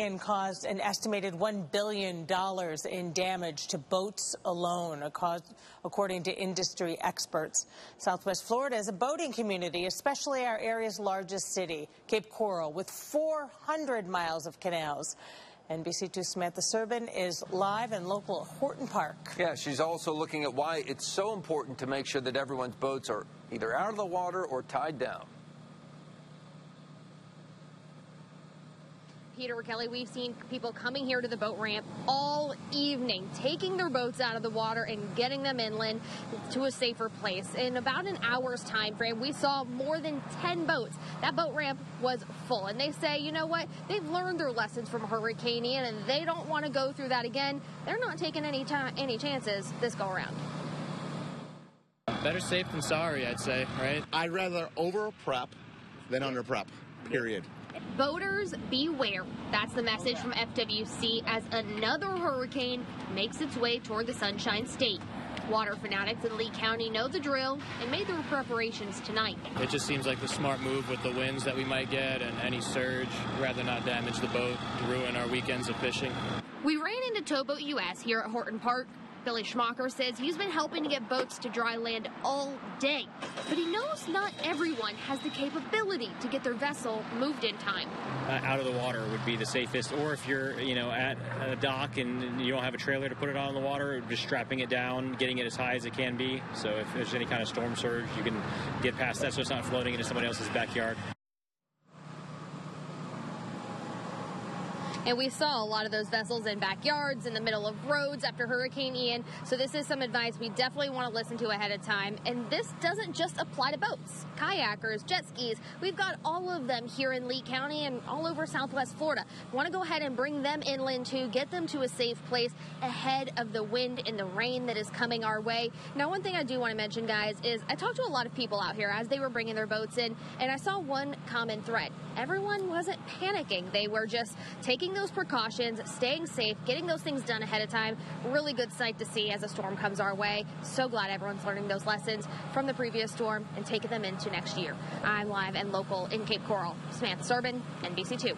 and caused an estimated $1 billion in damage to boats alone, according to industry experts. Southwest Florida is a boating community, especially our area's largest city, Cape Coral, with 400 miles of canals. NBC2 Samantha Servin is live in local Horton Park. Yeah, she's also looking at why it's so important to make sure that everyone's boats are either out of the water or tied down. Peter Kelly, we've seen people coming here to the boat ramp all evening, taking their boats out of the water and getting them inland to a safer place. In about an hour's time frame, we saw more than 10 boats. That boat ramp was full. And they say, you know what? They've learned their lessons from Hurricane Ian and they don't want to go through that again. They're not taking any, time any chances this go around. Better safe than sorry, I'd say, right? I'd rather over prep than under prep, period. Boaters beware. That's the message from FWC as another hurricane makes its way toward the Sunshine State. Water fanatics in Lee County know the drill and made their preparations tonight. It just seems like the smart move with the winds that we might get and any surge, rather not damage the boat, ruin our weekends of fishing. We ran into Towboat US here at Horton Park Billy Schmacher says he's been helping to get boats to dry land all day, but he knows not everyone has the capability to get their vessel moved in time. Uh, out of the water would be the safest, or if you're, you know, at a dock and you don't have a trailer to put it on the water, just strapping it down, getting it as high as it can be. So if there's any kind of storm surge, you can get past that so it's not floating into somebody else's backyard. And we saw a lot of those vessels in backyards, in the middle of roads after Hurricane Ian. So this is some advice we definitely want to listen to ahead of time. And this doesn't just apply to boats, kayakers, jet skis. We've got all of them here in Lee County and all over Southwest Florida. We want to go ahead and bring them inland too, get them to a safe place ahead of the wind and the rain that is coming our way. Now, one thing I do want to mention, guys, is I talked to a lot of people out here as they were bringing their boats in, and I saw one common thread. Everyone wasn't panicking. They were just taking those precautions, staying safe, getting those things done ahead of time. Really good sight to see as a storm comes our way. So glad everyone's learning those lessons from the previous storm and taking them into next year. I'm live and local in Cape Coral. Samantha Serban, NBC2.